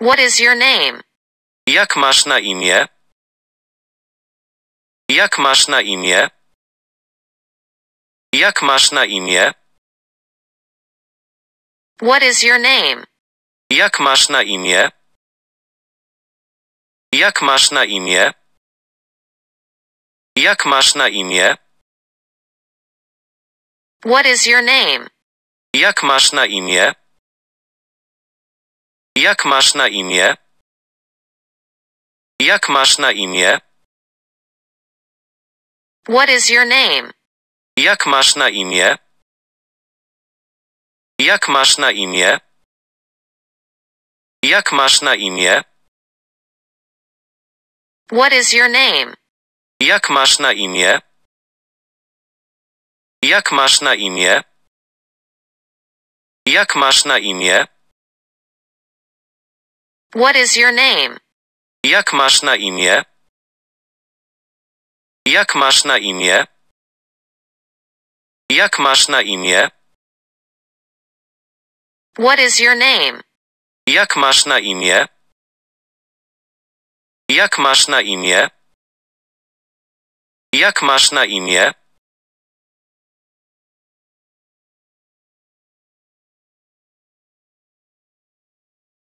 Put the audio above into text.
What is your name? Jak masz na imię? Jak masz na imię? Jak masz na imię? What is your name? Jak masz na imię? Jak masz na imię? Jak masz na imię? What is your name? Jak masz na imię? Jak masz na imię? Jak masz na imię? What is your name? Jak masz na imię? Jak masz na imię? Jak masz na imię? What is your name? Jak masz na imię? Jak masz na imię? Jak masz na imię? What is your name? Jak masz na imię? Jak masz na imię? Jak masz na imię? What is your name? Jak masz na imię? Jak masz na imię? Jak masz na imię?